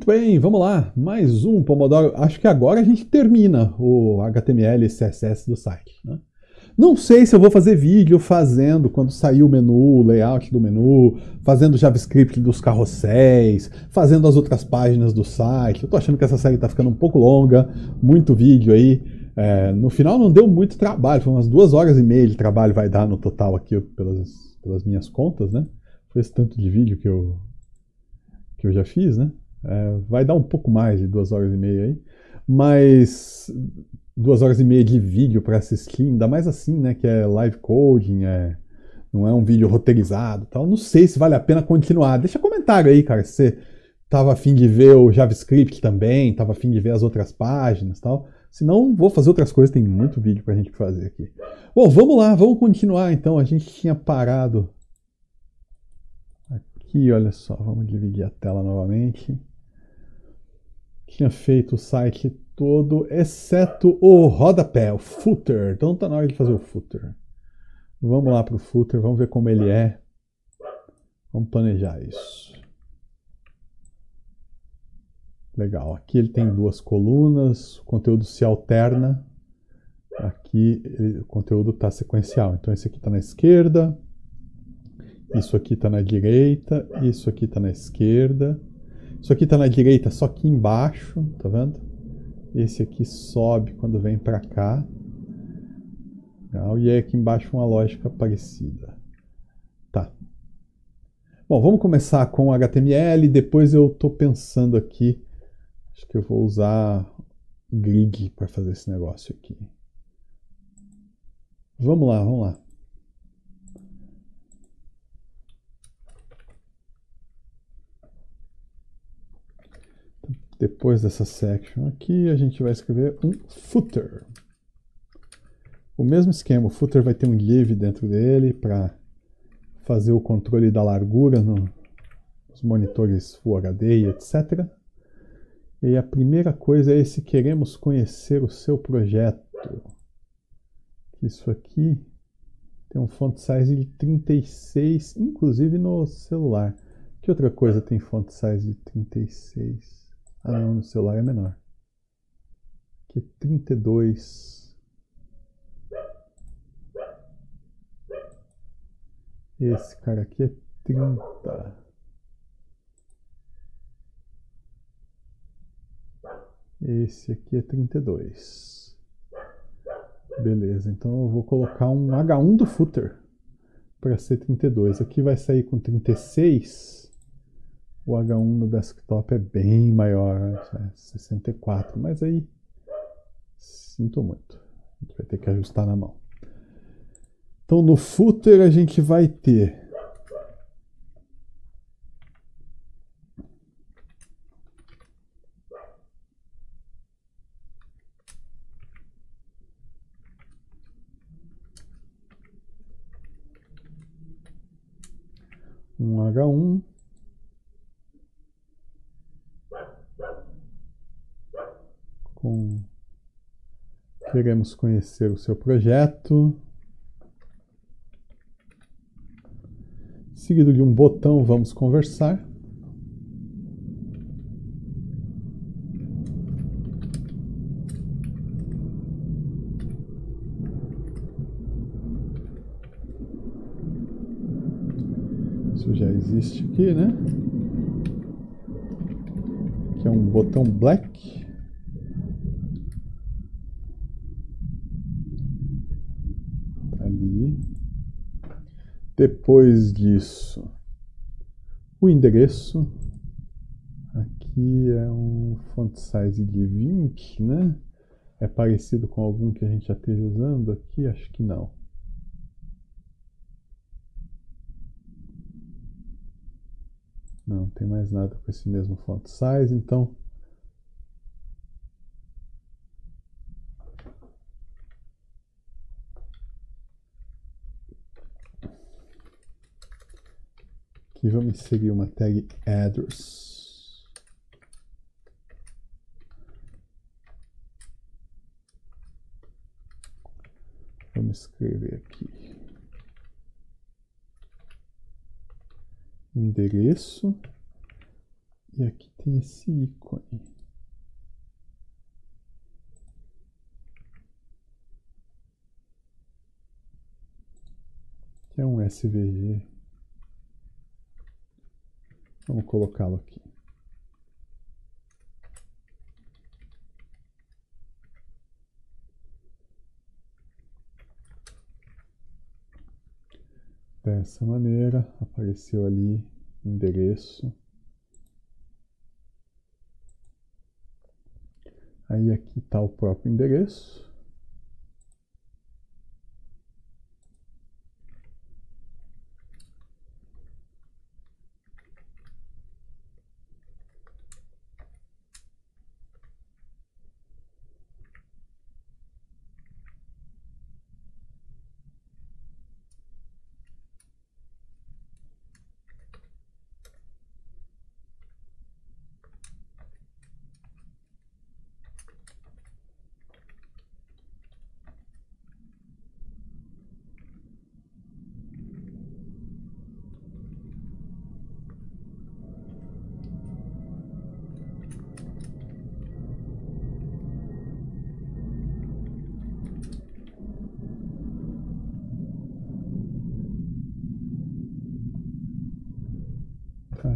Muito bem, vamos lá. Mais um Pomodoro. Acho que agora a gente termina o HTML e CSS do site. Né? Não sei se eu vou fazer vídeo fazendo quando sair o menu, o layout do menu, fazendo JavaScript dos carrosséis, fazendo as outras páginas do site. Eu tô achando que essa série está ficando um pouco longa, muito vídeo aí. É, no final não deu muito trabalho, foi umas duas horas e meia de trabalho vai dar no total aqui pelas, pelas minhas contas, né? Foi esse tanto de vídeo que eu, que eu já fiz, né? É, vai dar um pouco mais de duas horas e meia aí, mas duas horas e meia de vídeo para assistir, ainda mais assim, né? Que é live coding, é, não é um vídeo roteirizado tal. Não sei se vale a pena continuar. Deixa comentário aí, cara, se você tava afim de ver o JavaScript também, tava afim de ver as outras páginas tal. Se não, vou fazer outras coisas, tem muito vídeo pra gente fazer aqui. Bom, vamos lá, vamos continuar então. A gente tinha parado aqui, olha só, vamos dividir a tela novamente. Tinha feito o site todo, exceto o rodapé, o footer. Então tá na hora de fazer o footer. Vamos lá para o footer, vamos ver como ele é. Vamos planejar isso. Legal, aqui ele tem duas colunas, o conteúdo se alterna. Aqui ele, o conteúdo está sequencial. Então esse aqui está na esquerda, isso aqui está na direita, isso aqui está na esquerda. Isso aqui está na direita, só aqui embaixo, tá vendo? Esse aqui sobe quando vem para cá. Legal. E aí aqui embaixo uma lógica parecida. Tá. Bom, vamos começar com HTML. Depois eu estou pensando aqui. Acho que eu vou usar grid para fazer esse negócio aqui. Vamos lá, vamos lá. Depois dessa section aqui, a gente vai escrever um footer. O mesmo esquema, o footer vai ter um div dentro dele para fazer o controle da largura no, nos monitores Full HD e etc. E a primeira coisa é se queremos conhecer o seu projeto. Isso aqui tem um font size de 36, inclusive no celular. Que outra coisa tem font size de 36? Ah não, no celular é menor. Aqui é 32. Esse cara aqui é 30. Esse aqui é 32. Beleza, então eu vou colocar um H1 do footer para ser 32. Aqui vai sair com 36 o H1 no desktop é bem maior, é 64, mas aí sinto muito. A gente vai ter que ajustar na mão. Então no footer a gente vai ter um H1 com queremos conhecer o seu projeto. Seguido de um botão, vamos conversar. Isso já existe aqui, né? Que é um botão black. Depois disso, o endereço. Aqui é um font size de 20, né? É parecido com algum que a gente já esteja usando aqui? Acho que não. Não, tem mais nada com esse mesmo font size, então Aqui vamos inserir uma tag address. Vamos escrever aqui endereço E aqui tem esse ícone. Que é um SVG. Vamos colocá-lo aqui. Dessa maneira, apareceu ali endereço. Aí aqui está o próprio endereço.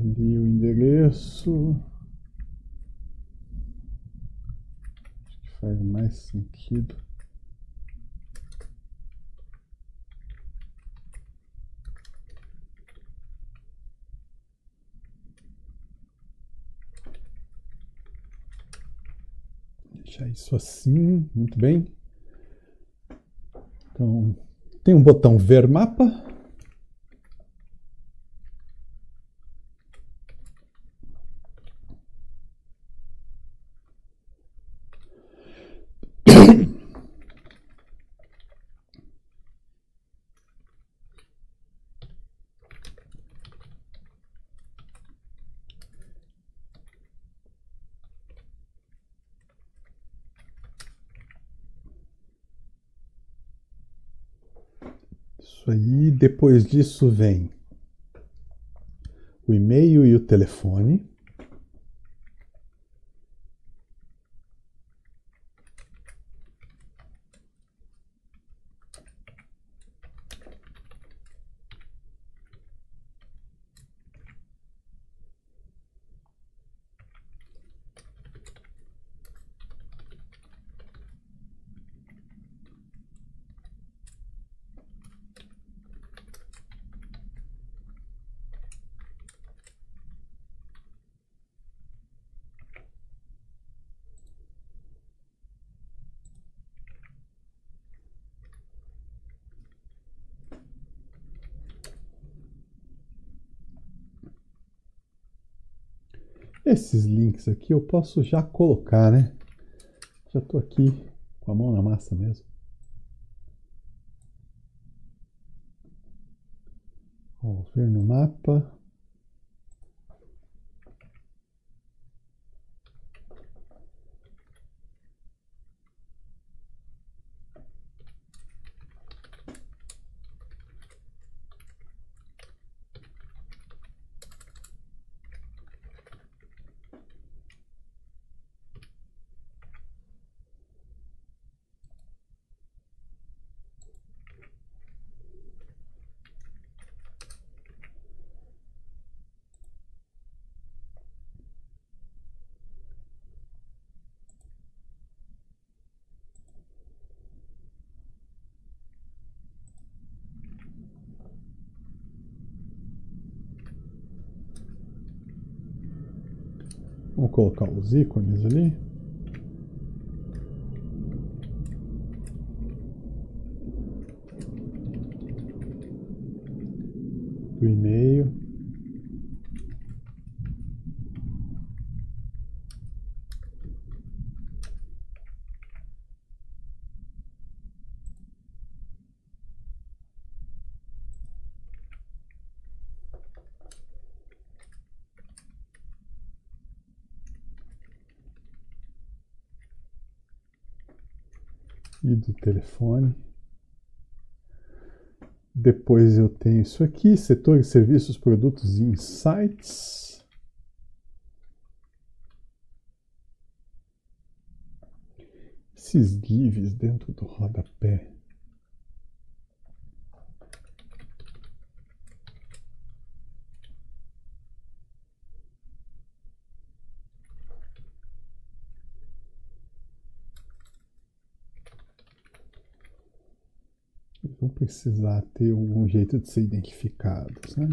ali o endereço. Acho que faz mais Deixar isso assim, muito bem. Então, tem um botão ver mapa. Isso aí. Depois disso vem o e-mail e o telefone. Esses links aqui eu posso já colocar, né? Já estou aqui com a mão na massa mesmo. Vou ver no mapa. Vamos colocar os ícones ali. telefone. Depois eu tenho isso aqui, setores, serviços, produtos e insights. Esses gives dentro do rodapé. Precisar ter algum jeito de ser identificados, né?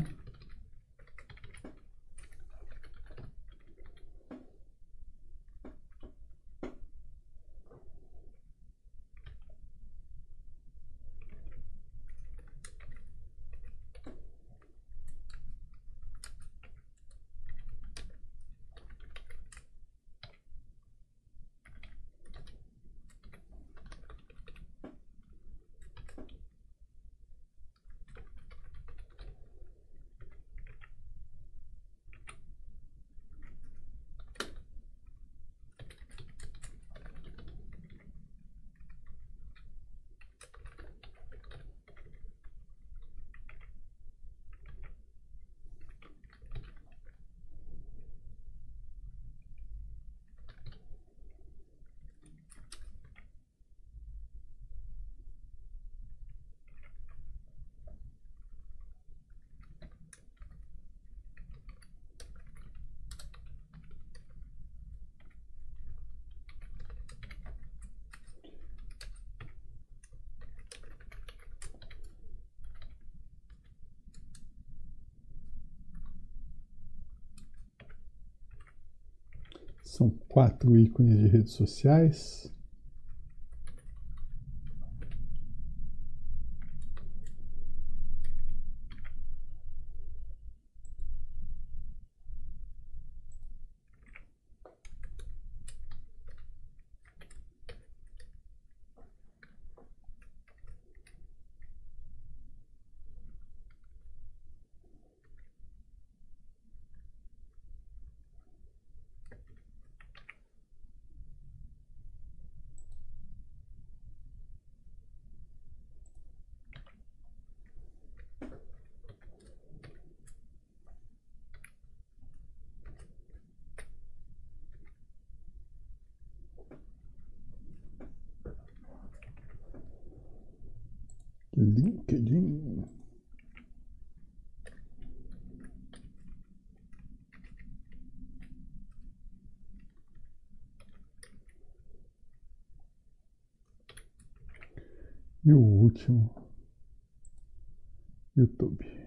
São quatro ícones de redes sociais. LinkedIn. E o último, YouTube.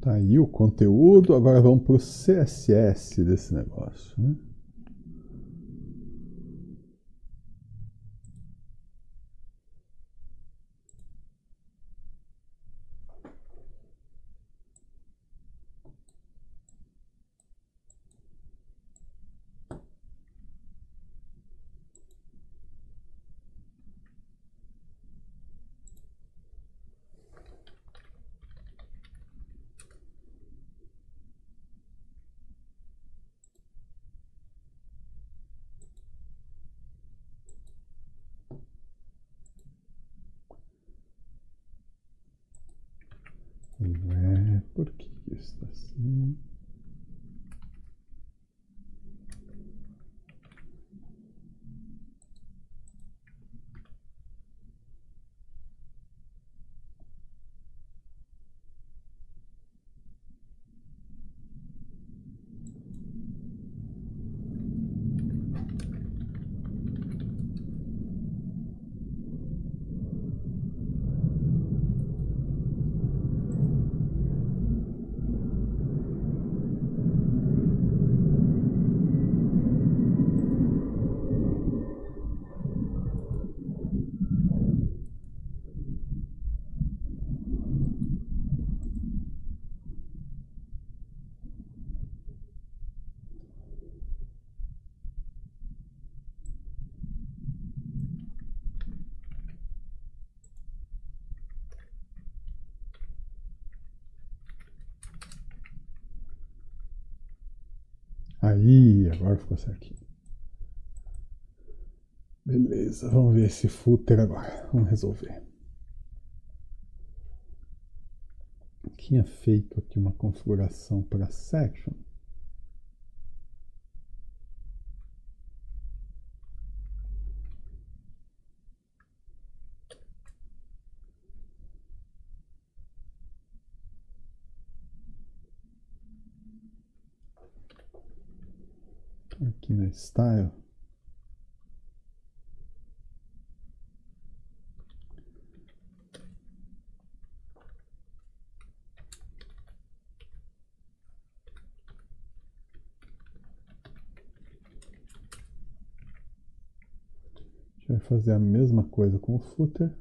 Tá aí o conteúdo, agora vamos para o CSS desse negócio. Né? É, por que está assim? Aí, agora ficou certinho. Beleza, vamos ver esse footer agora. Vamos resolver. Tinha feito aqui uma configuração para section. aqui na Style. A gente vai fazer a mesma coisa com o footer.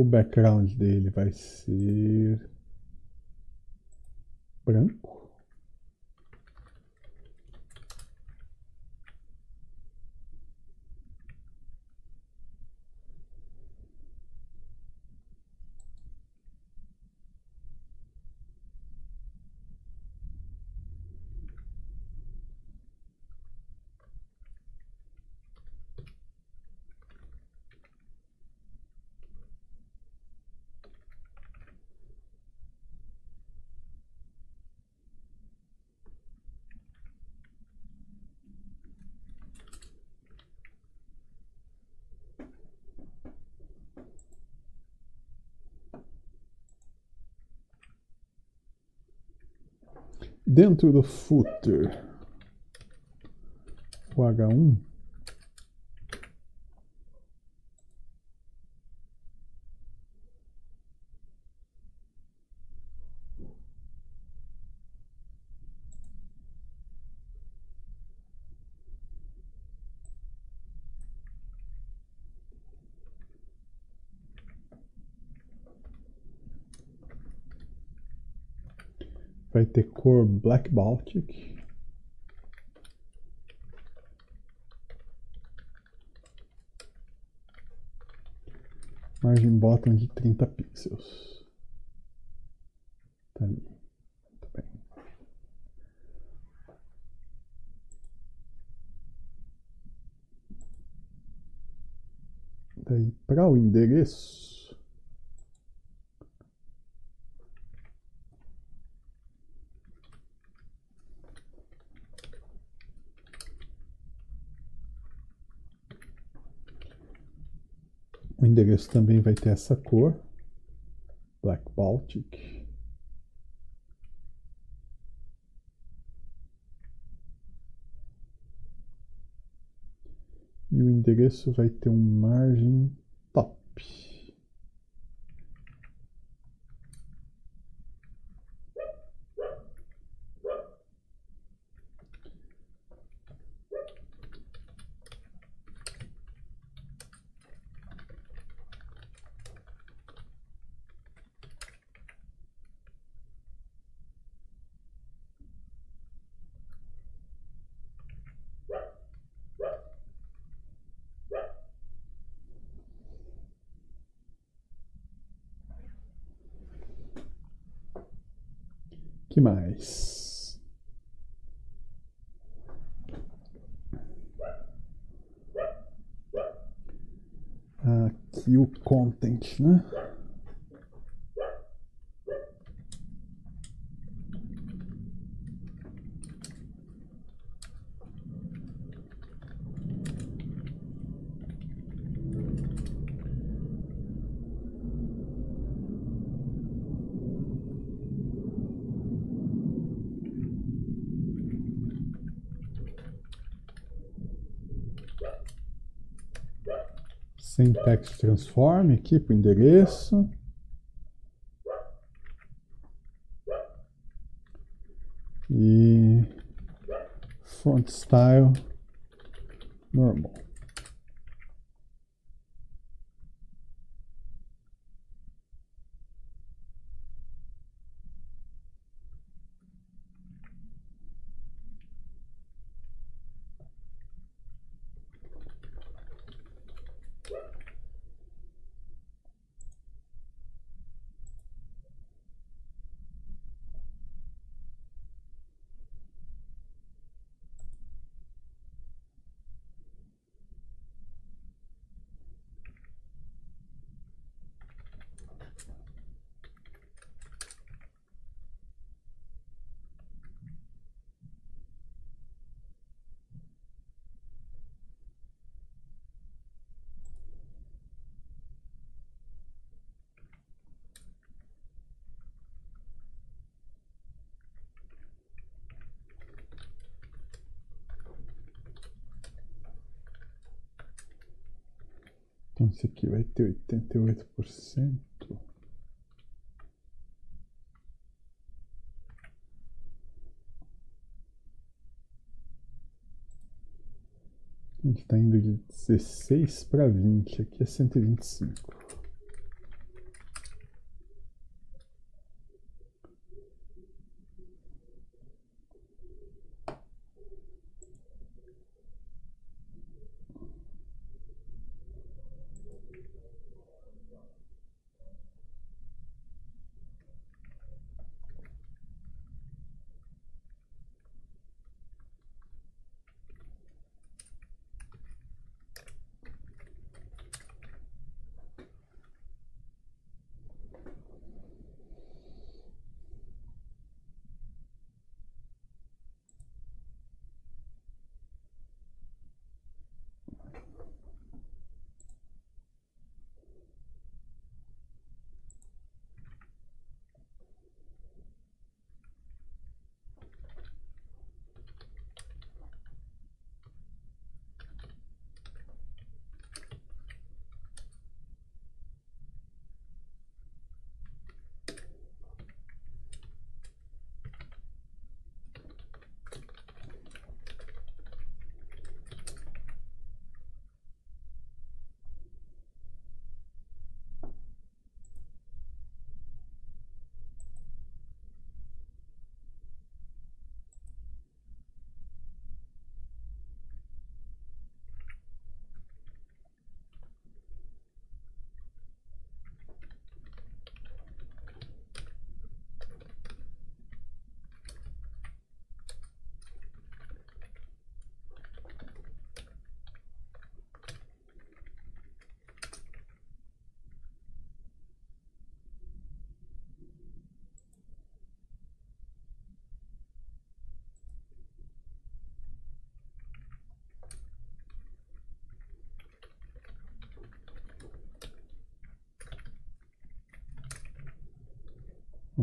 O background dele vai ser branco. Dentro do footer, o H1, vai ter cor Black Baltic. Margem bottom de 30 pixels. Tá ali. Muito bem. Daí para o endereço O endereço também vai ter essa cor, Black Baltic. E o endereço vai ter um margem top. que mais? Aqui o content, né? Syntax transform aqui para o endereço. E font style normal. Esse aqui vai ter 88%. A gente está indo de 16 para 20, aqui é 125.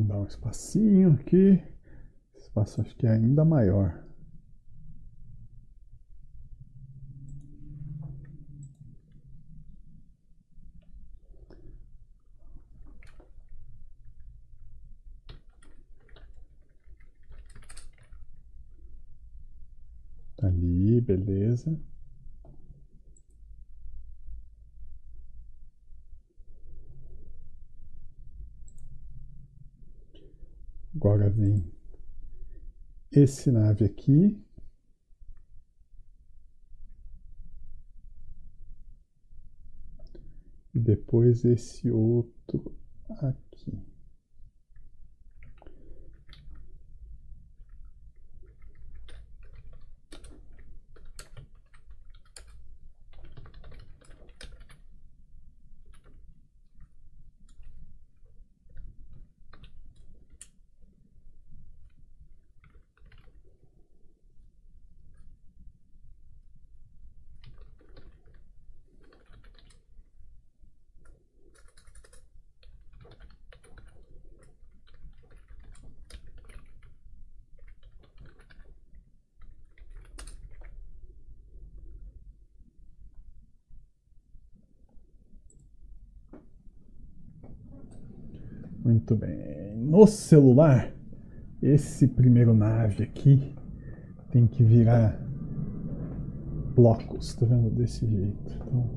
Vamos dar um espacinho aqui. Espaço acho que é ainda maior. Ali, beleza. Agora vem esse nave aqui. E depois esse outro aqui. Muito bem. No celular, esse primeiro nave aqui tem que virar blocos, tá vendo? Desse jeito. Então,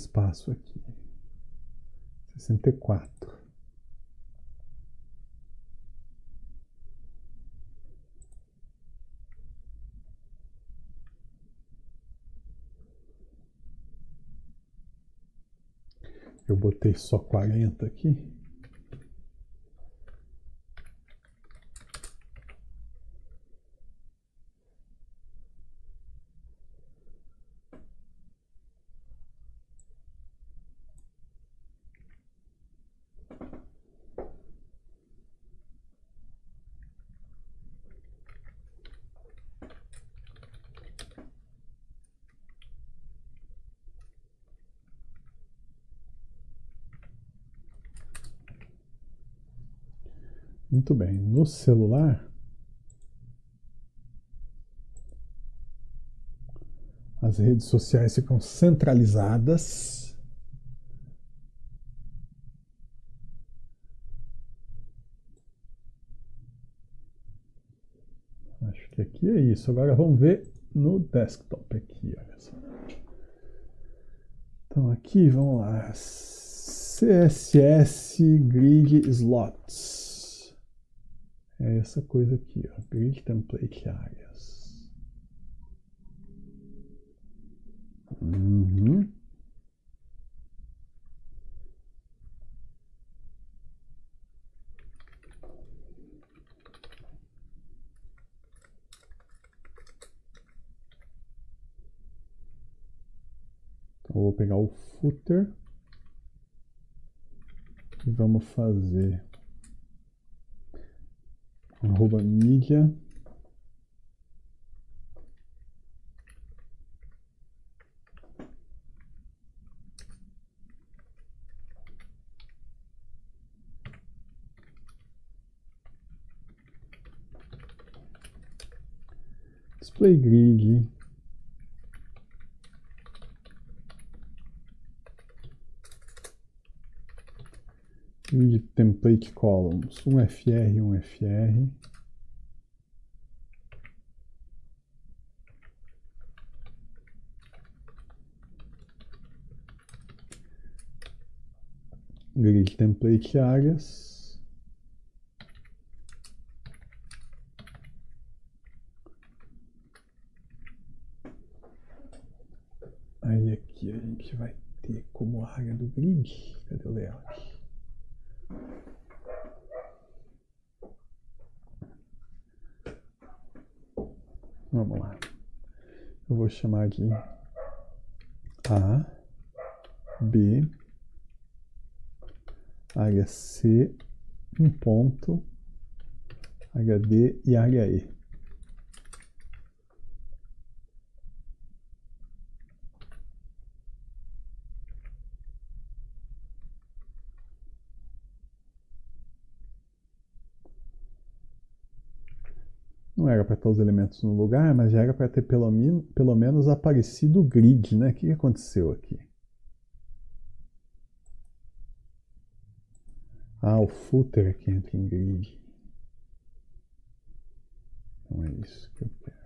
espaço aqui? 64. Eu botei só 40 aqui. Muito bem. No celular, as redes sociais ficam centralizadas. Acho que aqui é isso. Agora vamos ver no desktop aqui, olha só. Então aqui, vamos lá. CSS Grid Slots. É essa coisa aqui, ó, Grid Template Areas. Uhum. Então, vou pegar o footer e vamos fazer arroba mídia. Display grid Grid template columns, um FR, um FR. Grid template áreas. Aí aqui a gente vai ter como área do grid, cadê o layout? Vamos lá. Eu vou chamar aqui. A, B, área C, um ponto, área D e área E. Não era para estar os elementos no lugar, mas já era para ter pelo, pelo menos aparecido o grid, né? O que aconteceu aqui? Ah, o footer que entra em grid. Não é isso que eu quero.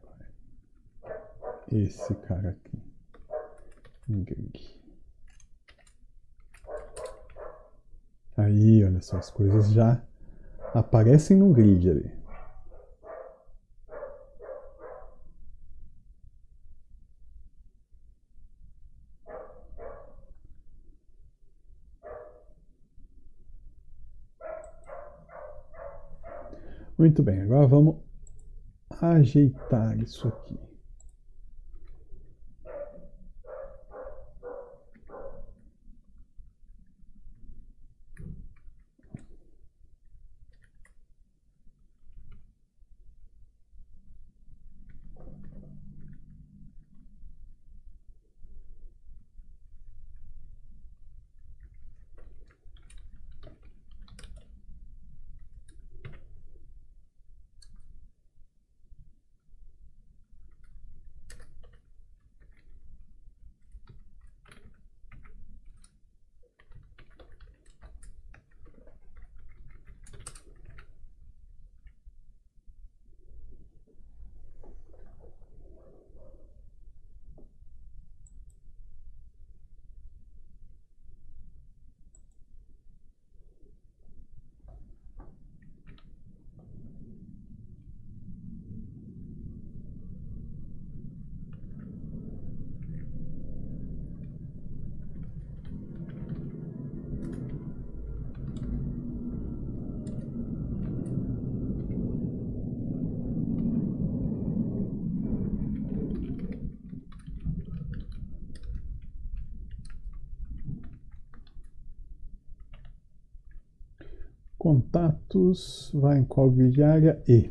Esse cara aqui. Em grid. Aí, olha só, as coisas já aparecem no grid ali. Muito bem, agora vamos ajeitar isso aqui. Contatos, vai em qual área e.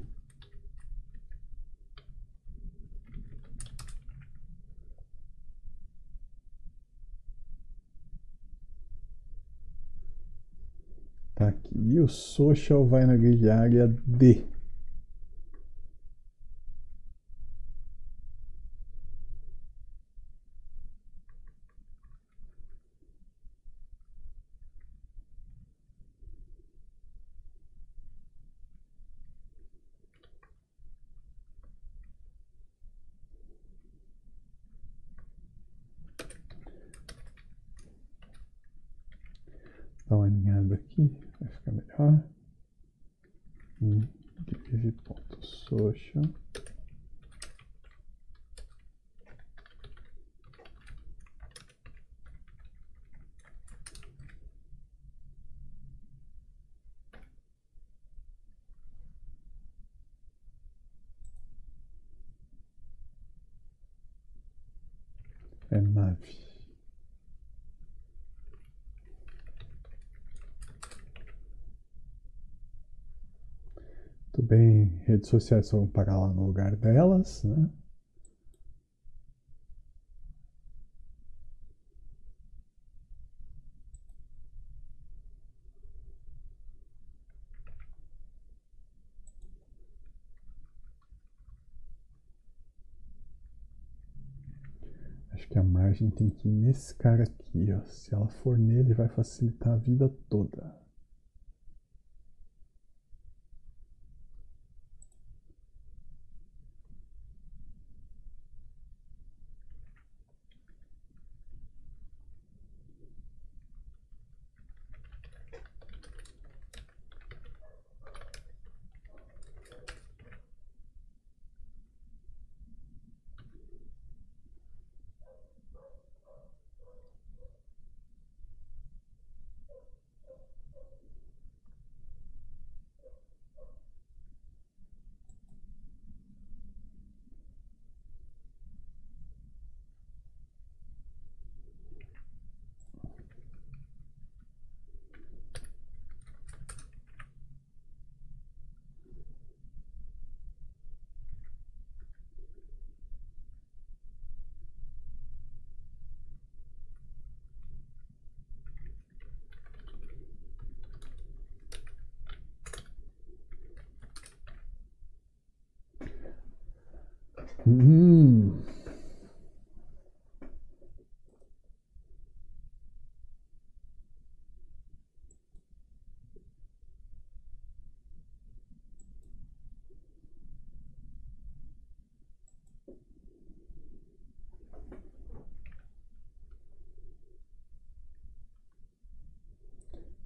Tá aqui. E o social vai na área D. sure. Redes sociais vão parar lá no lugar delas, né? Acho que a margem tem que ir nesse cara aqui, ó. Se ela for nele, vai facilitar a vida toda. Hum.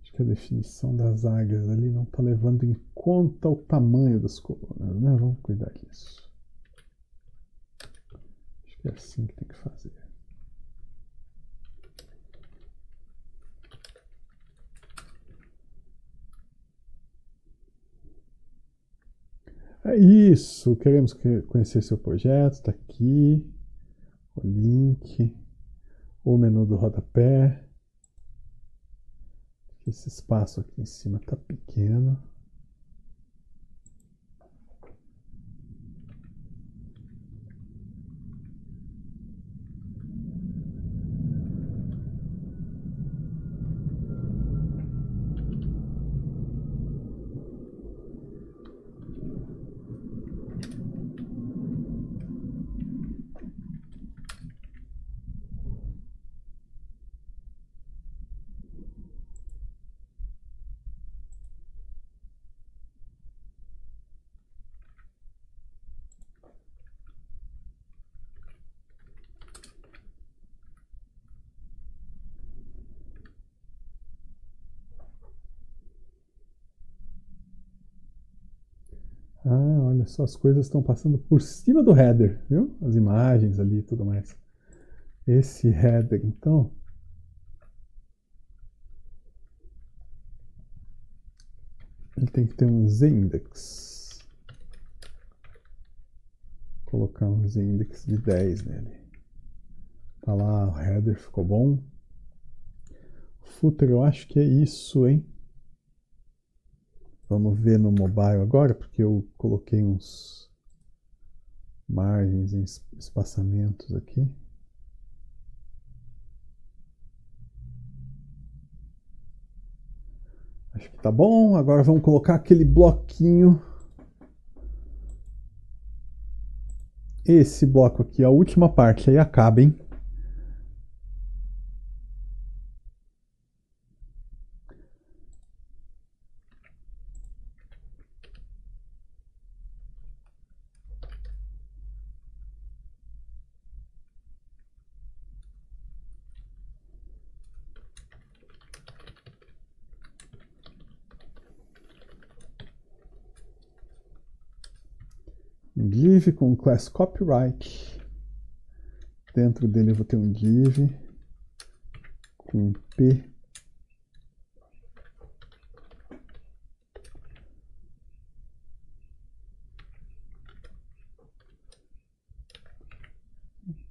Acho que a definição das áreas ali não está levando em conta o tamanho das colunas, né? Vamos cuidar disso. Acho que é assim que tem que fazer. É isso, queremos conhecer seu projeto, está aqui, o link, o menu do rodapé. Esse espaço aqui em cima está pequeno. As coisas estão passando por cima do header, viu? As imagens ali e tudo mais. Esse header, então. Ele tem que ter um z-index. Colocar um z-index de 10 nele. Tá lá, o header ficou bom. Footer, eu acho que é isso, hein? Vamos ver no mobile agora, porque eu coloquei uns margens em espaçamentos aqui. Acho que tá bom. Agora vamos colocar aquele bloquinho. Esse bloco aqui, a última parte, aí acaba, hein? Com class copyright. Dentro dele eu vou ter um div com p.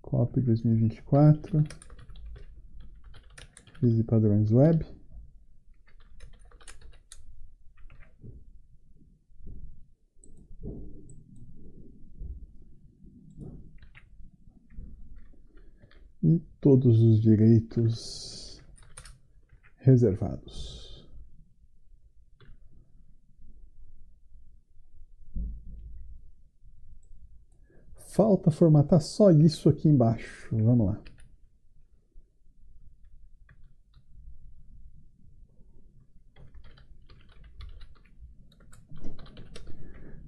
Copy 2024 e padrões web e todos os direitos reservados. Falta formatar só isso aqui embaixo. Vamos lá.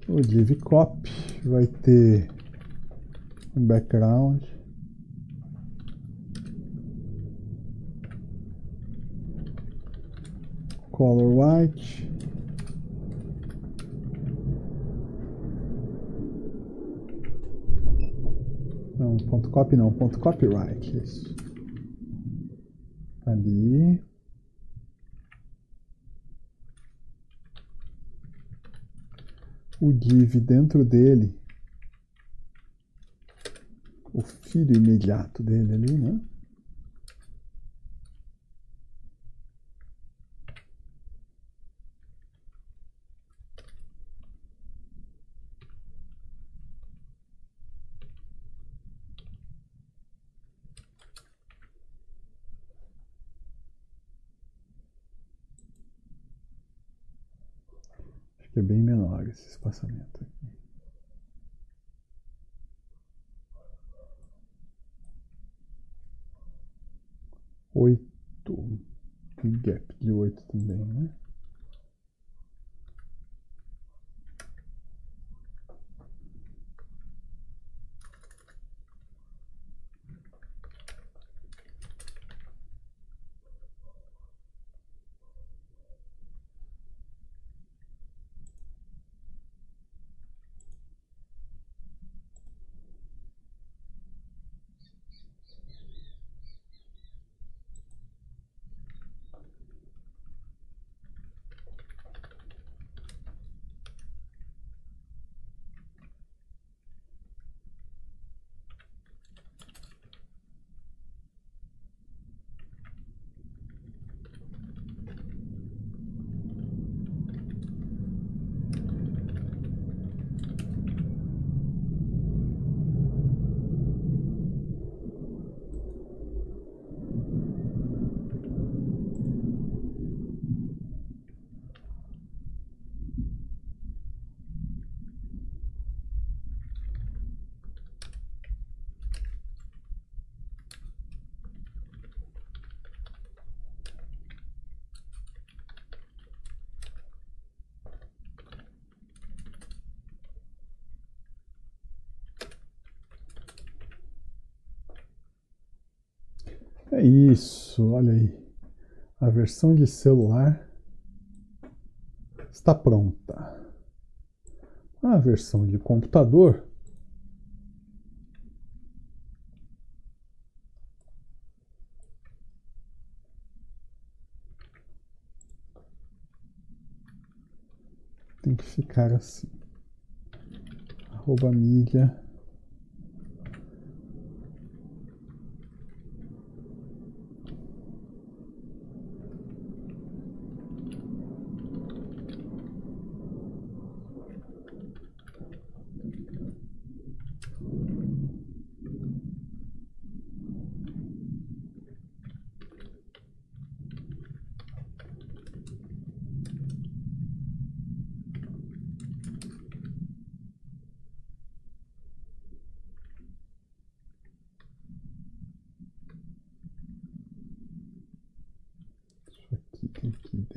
O div copy vai ter um background color white. Não, ponto copy não, ponto copyright, isso. Ali. O div dentro dele, o filho imediato dele ali, né? É bem menor esse espaçamento aqui. Oito. Gap de oito também, né? É isso, olha aí. A versão de celular está pronta. A versão de computador tem que ficar assim. Arroba mídia.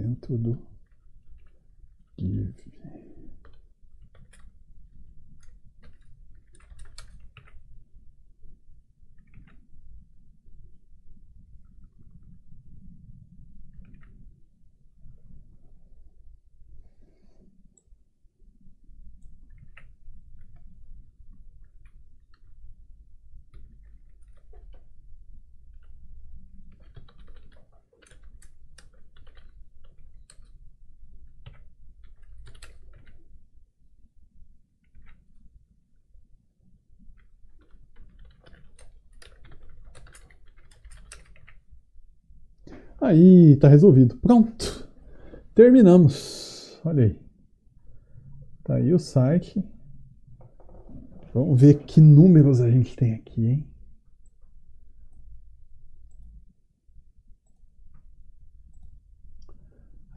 dentro do give. Aí, tá resolvido. Pronto. Terminamos. Olha aí. Tá aí o site. Vamos ver que números a gente tem aqui, hein?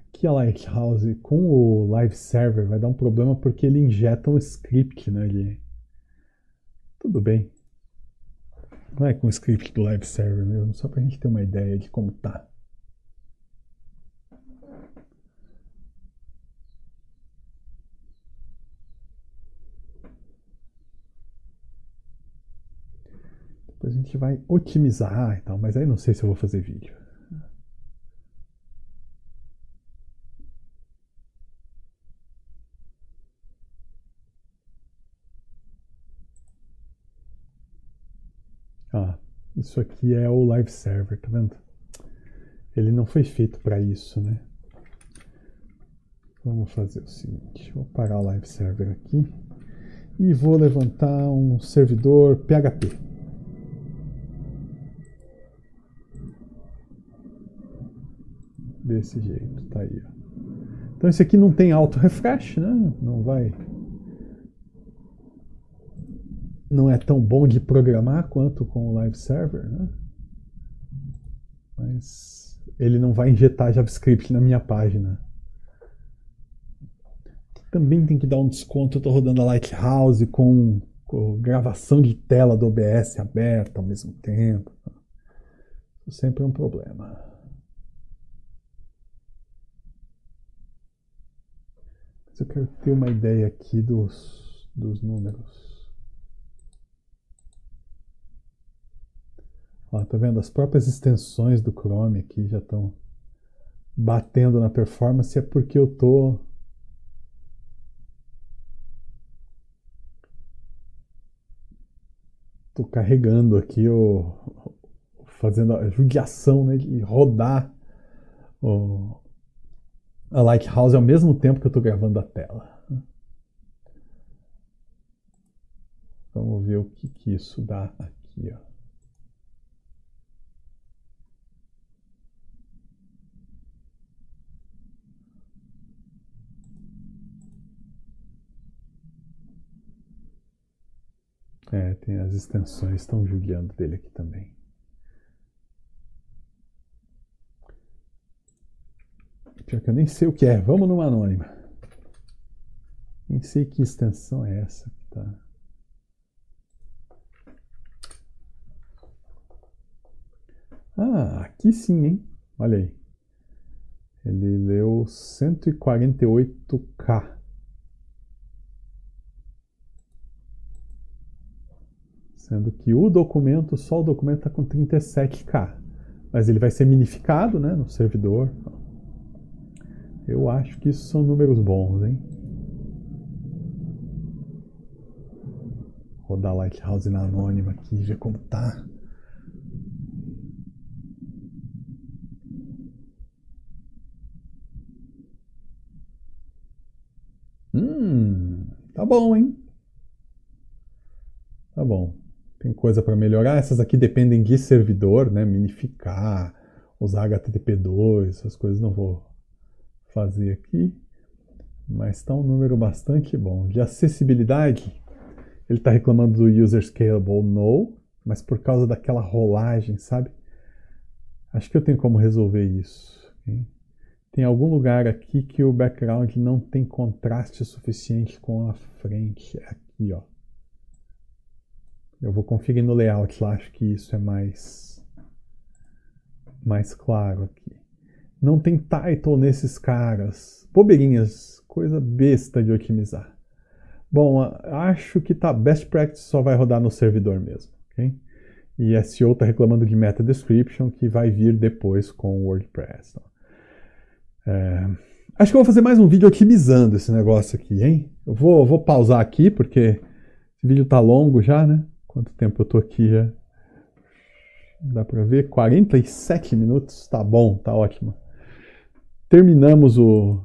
Aqui a Lighthouse com o Live Server vai dar um problema porque ele injeta um script, né? Ele... Tudo bem. Vai com o script do Live Server mesmo, só pra gente ter uma ideia de como tá. Depois a gente vai otimizar e tal, mas aí não sei se eu vou fazer vídeo. Ah, isso aqui é o live server, tá vendo? Ele não foi feito para isso, né? Vamos fazer o seguinte, vou parar o live server aqui e vou levantar um servidor PHP. Desse jeito, tá aí. Ó. Então esse aqui não tem auto refresh, né? Não vai. Não é tão bom de programar quanto com o live server, né? Mas ele não vai injetar JavaScript na minha página. Também tem que dar um desconto. Eu estou rodando a Lighthouse com, com gravação de tela do OBS aberta ao mesmo tempo. Isso sempre é um problema. Mas eu quero ter uma ideia aqui dos, dos números. Ó, tá vendo? As próprias extensões do Chrome aqui já estão batendo na performance. É porque eu tô tô carregando aqui o fazendo a judiação né, de rodar o, a Lighthouse ao mesmo tempo que eu estou gravando a tela. Vamos ver o que, que isso dá aqui. Ó. É, tem as extensões, estão judiando dele aqui também. Pior que eu nem sei o que é. Vamos numa anônima. Nem sei que extensão é essa que tá. Ah, aqui sim, hein? Olha aí. Ele leu 148K. Sendo que o documento, só o documento está com 37K. Mas ele vai ser minificado né, no servidor. Eu acho que isso são números bons, hein? Rodar Lighthouse na anônima aqui, ver como tá. Hum, tá bom, hein? Tá bom. Tem coisa para melhorar. Essas aqui dependem de servidor, né? Minificar, usar HTTP2, essas coisas não vou fazer aqui, mas está um número bastante bom. De acessibilidade, ele está reclamando do User Scalable No, mas por causa daquela rolagem, sabe? Acho que eu tenho como resolver isso. Hein? Tem algum lugar aqui que o background não tem contraste suficiente com a frente. Aqui, ó. Eu vou conferir no layout lá, acho que isso é mais, mais claro aqui. Não tem title nesses caras. Bobeirinhas, coisa besta de otimizar. Bom, acho que tá best practice só vai rodar no servidor mesmo, ok? E SEO está reclamando de meta description que vai vir depois com o WordPress. É... Acho que eu vou fazer mais um vídeo otimizando esse negócio aqui, hein? Eu vou, vou pausar aqui porque esse vídeo tá longo já, né? Quanto tempo eu tô aqui já? Dá para ver? 47 minutos. Tá bom, tá ótimo. Terminamos o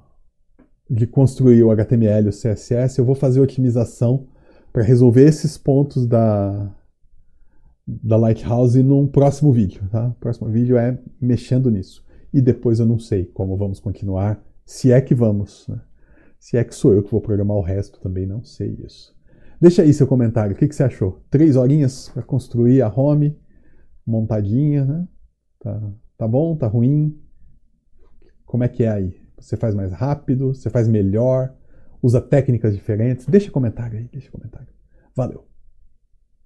de construir o HTML e o CSS. Eu vou fazer otimização para resolver esses pontos da, da Lighthouse num próximo vídeo. Tá? O próximo vídeo é mexendo nisso. E depois eu não sei como vamos continuar, se é que vamos. Né? Se é que sou eu que vou programar o resto, também não sei isso. Deixa aí seu comentário, o que, que você achou? Três horinhas para construir a home montadinha, né? Tá, tá bom? Tá ruim? Como é que é aí? Você faz mais rápido? Você faz melhor? Usa técnicas diferentes? Deixa comentário aí, deixa comentário. Valeu!